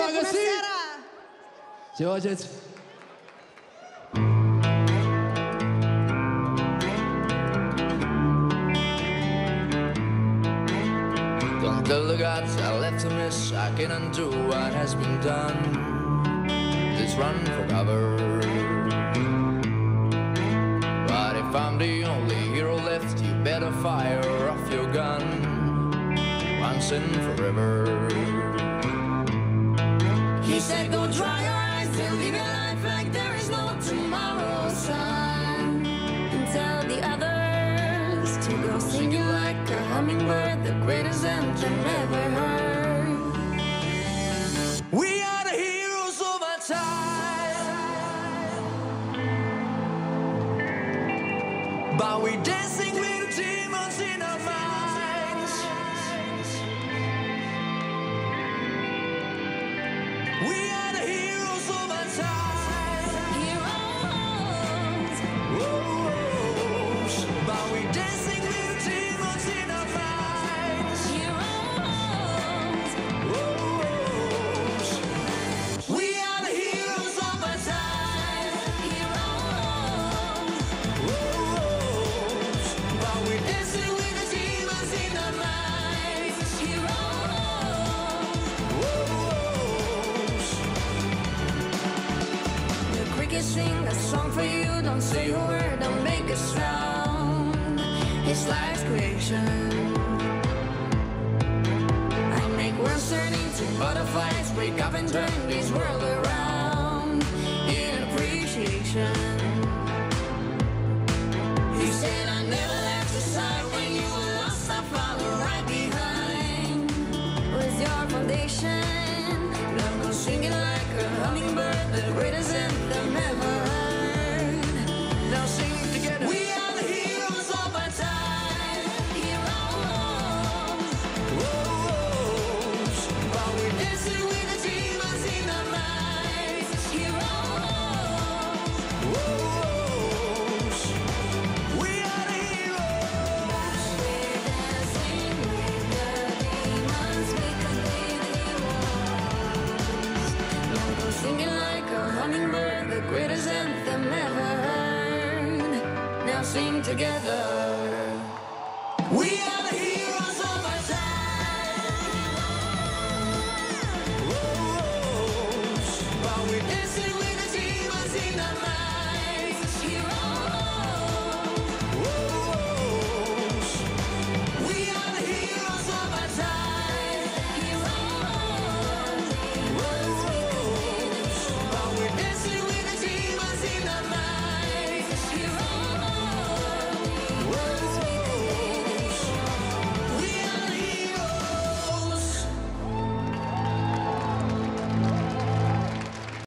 ragazzi. Ciao, ciao. Don't tell the gods I left a miss. I can undo what has been done. Let's run for cover. But if I'm the only hero left, you better fire off your gun. Once and forever. We are the heroes of our time. But we dancing with Sing a song for you. Don't say a word, don't make a sound. It's life's creation. I make worlds turn into butterflies, break up and turn this world around in appreciation. sing together. We